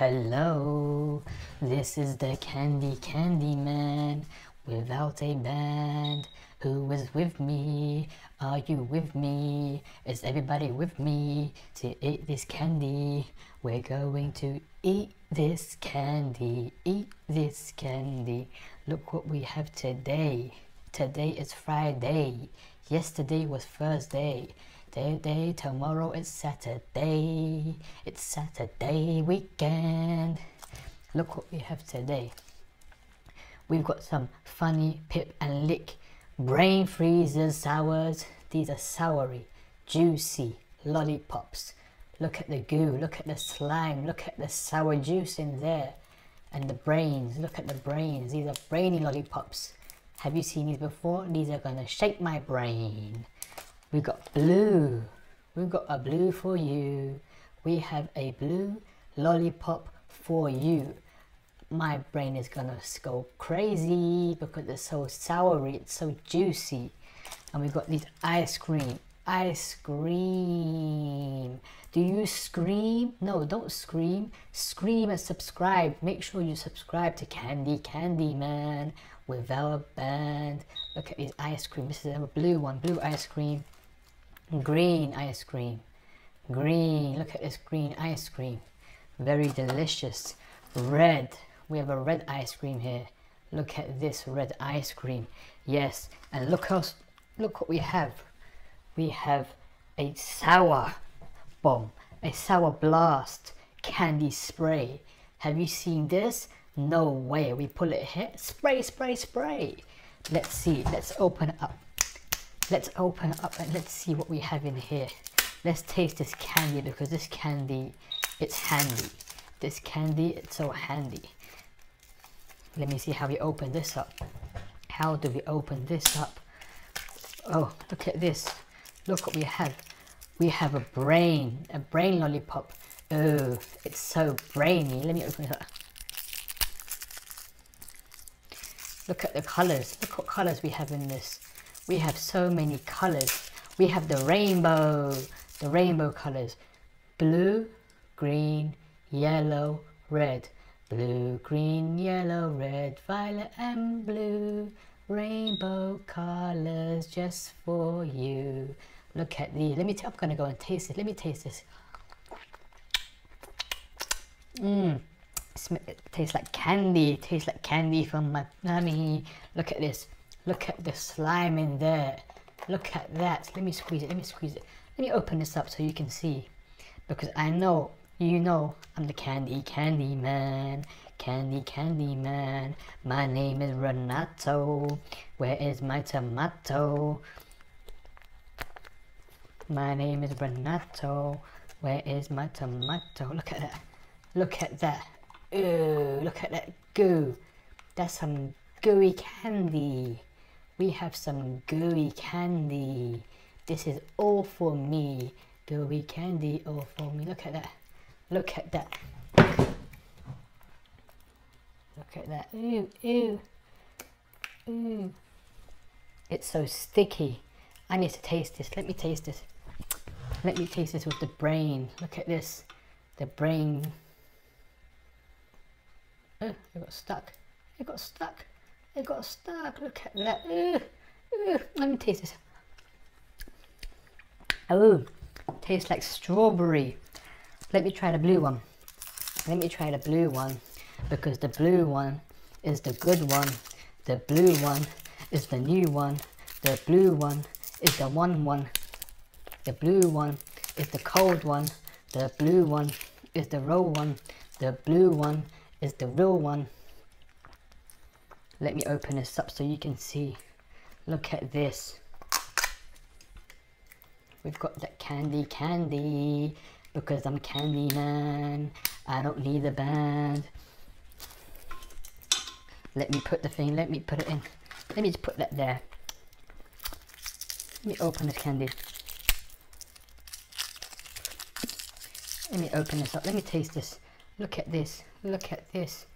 Hello, this is the Candy Candy Man without a band. Who is with me? Are you with me? Is everybody with me to eat this candy? We're going to eat this candy, eat this candy. Look what we have today. Today is Friday. Yesterday was Thursday. Today, tomorrow is Saturday. It's Saturday weekend. Look what we have today. We've got some funny pip and lick brain freezers sours. These are soury, juicy lollipops. Look at the goo, look at the slime, look at the sour juice in there. And the brains, look at the brains. These are brainy lollipops. Have you seen these before? These are gonna shake my brain. We got blue. We've got a blue for you. We have a blue lollipop for you. My brain is gonna go crazy because it's so soury, it's so juicy. And we've got this ice cream. Ice cream. Do you scream? No, don't scream. Scream and subscribe. Make sure you subscribe to Candy Candy Man with our band. Look at this ice cream. This is a blue one, blue ice cream green ice cream. Green look at this green ice cream. Very delicious. Red we have a red ice cream here. Look at this red ice cream. Yes and look how look what we have. We have a sour bomb a sour blast candy spray. Have you seen this? No way. We pull it here. Spray spray spray. Let's see. Let's open up let's open up and let's see what we have in here. Let's taste this candy because this candy, it's handy. This candy, it's so handy. Let me see how we open this up. How do we open this up? Oh, look at this. Look what we have. We have a brain, a brain lollipop. Oh, it's so brainy. Let me open it up. Look at the colors. Look what colors we have in this we have so many colors. We have the rainbow, the rainbow colors. Blue, green, yellow, red. Blue, green, yellow, red, violet and blue. Rainbow colors just for you. Look at these. Let me, I'm gonna go and taste it. Let me taste this. Mmm. It tastes like candy. It tastes like candy from my mommy. Look at this. Look at the slime in there. Look at that. Let me squeeze it. Let me squeeze it. Let me open this up so you can see. Because I know, you know, I'm the candy candy man. Candy candy man. My name is Renato. Where is my tomato? My name is Renato. Where is my tomato? Look at that. Look at that. Ooh, look at that goo. That's some gooey candy we have some gooey candy. This is all for me. Gooey candy all for me. Look at that. Look at that. Look at that. Ooh, ooh, ooh. It's so sticky. I need to taste this. Let me taste this. Let me taste this with the brain. Look at this. The brain. Oh, it got stuck. It got stuck. It got stuck. Look at that. Let me taste this. Oh, tastes like strawberry. Let me try the blue one. Let me try the blue one because the blue one is the good one. The blue one is the new one. The blue one is the one one. The blue one is the cold one. The blue one is the raw one. The blue one is the real one. Let me open this up so you can see. Look at this. We've got that candy candy because I'm a candy man. I don't need a band. Let me put the thing, let me put it in. Let me just put that there. Let me open this candy. Let me open this up. Let me taste this. Look at this. Look at this.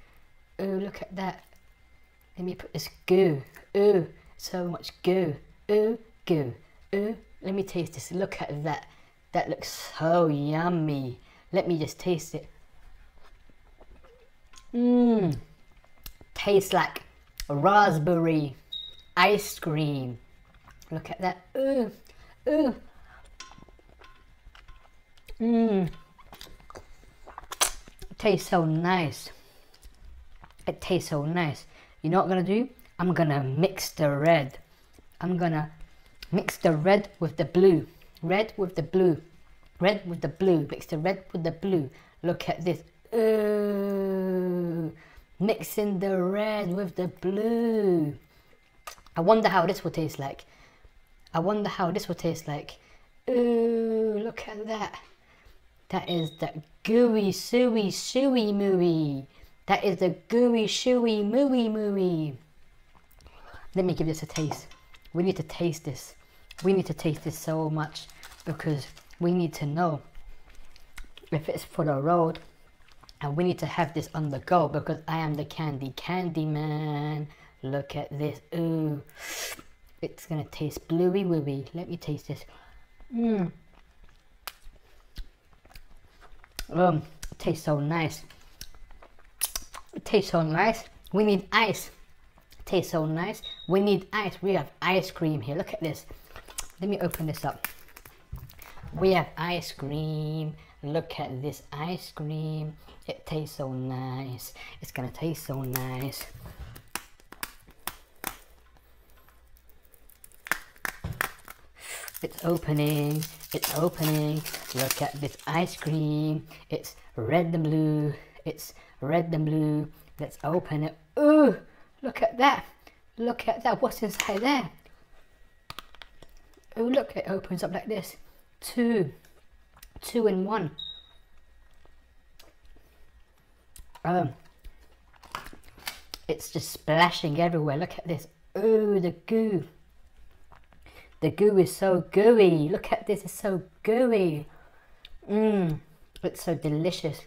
Oh, look at that. Let me put this goo. Ooh, so much goo. Ooh, goo. Ooh, let me taste this. Look at that. That looks so yummy. Let me just taste it. Mmm. Tastes like raspberry ice cream. Look at that. Ooh, ooh. Mmm. Tastes so nice. It tastes so nice. You know what I'm gonna do? I'm gonna mix the red. I'm gonna mix the red with the blue. Red with the blue. Red with the blue. Mix the red with the blue. Look at this. Ooh. Mixing the red with the blue. I wonder how this will taste like. I wonder how this will taste like. Ooh, look at that. That is the gooey, suey, suey mooey. That is the gooey, shooey, mooey, mooey. Let me give this a taste. We need to taste this. We need to taste this so much because we need to know if it's for the road and we need to have this on the go because I am the candy candy man. Look at this. Ooh. It's gonna taste bluey wooey. Let me taste this. Mmm. Um, tastes so nice. Tastes so nice. We need ice. Tastes so nice. We need ice. We have ice cream here. Look at this. Let me open this up. We have ice cream. Look at this ice cream. It tastes so nice. It's gonna taste so nice. It's opening. It's opening. Look at this ice cream. It's red and blue. It's red and blue. Let's open it. Ooh, look at that. Look at that. What's inside there? Oh, look, it opens up like this. Two. Two in one. Um, it's just splashing everywhere. Look at this. Oh, the goo. The goo is so gooey. Look at this, it's so gooey. Mmm, it's so delicious.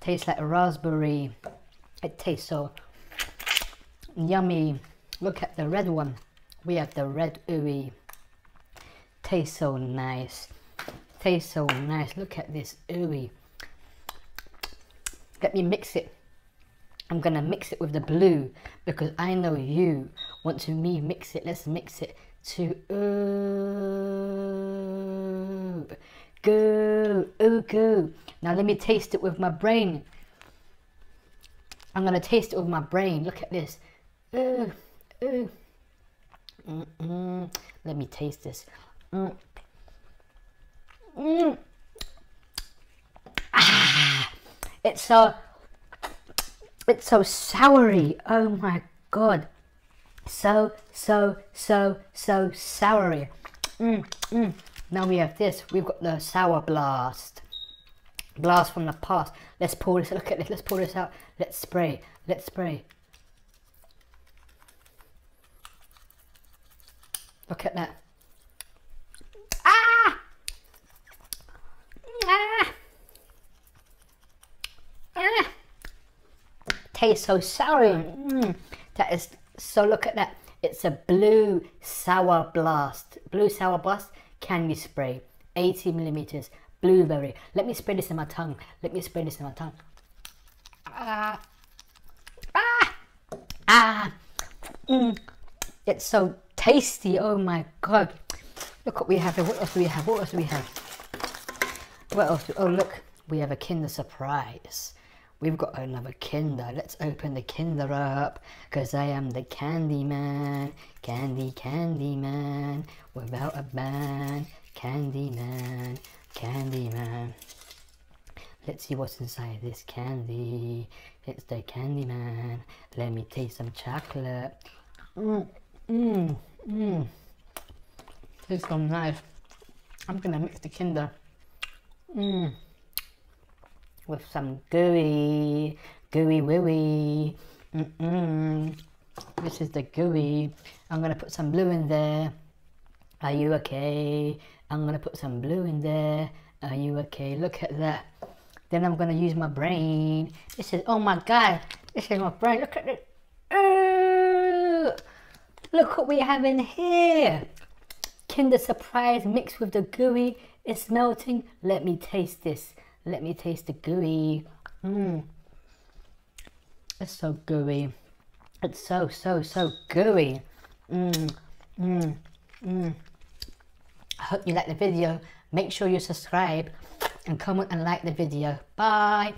Tastes like a raspberry. It tastes so yummy. Look at the red one. We have the red ooey. Tastes so nice. Tastes so nice. Look at this ooey. Let me mix it. I'm gonna mix it with the blue because I know you want to me mix it. Let's mix it to ooh, go, ooh, go. Now let me taste it with my brain. I'm gonna taste it with my brain. Look at this. Ooh, ooh. Mm -mm. Let me taste this. Mm. Mm. Ah, it's so, it's so soury. Oh my god so, so, so, so soury. Mm, mm. Now we have this. We've got the sour blast. Blast from the past. Let's pour this. Look at this. Let's pour this out. Let's spray. Let's spray. Look at that. Ah! Ah! Ah! Tastes so sour. Mm. That is so look at that. It's a blue sour blast. Blue sour blast candy spray. 80 millimeters. Blueberry. Let me spray this in my tongue. Let me spray this in my tongue. Ah. Ah. Ah. Mm. It's so tasty. Oh my god. Look what we have here. What else do we have? What else do we have? What else? Do, oh look. We have a Kinder Surprise. We've got another Kinder. Let's open the Kinder up. Cause I am the candy man. Candy, candy man. Without a band. Candy man. Candy man. Let's see what's inside this candy. It's the candy man. Let me taste some chocolate. Mmm, mmm, mmm. Is so nice. I'm gonna mix the Kinder. Mmm with some gooey, gooey wooey. Mm -mm. This is the gooey. I'm going to put some blue in there. Are you okay? I'm going to put some blue in there. Are you okay? Look at that. Then I'm going to use my brain. This is, oh my God. This is my brain. Look at it. Oh, look what we have in here. Kinder Surprise mixed with the gooey. It's melting. Let me taste this. Let me taste the gooey. Mmm. It's so gooey. It's so, so, so gooey. Mmm, mmm, mmm. I hope you like the video. Make sure you subscribe and comment and like the video. Bye.